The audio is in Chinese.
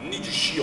你就笑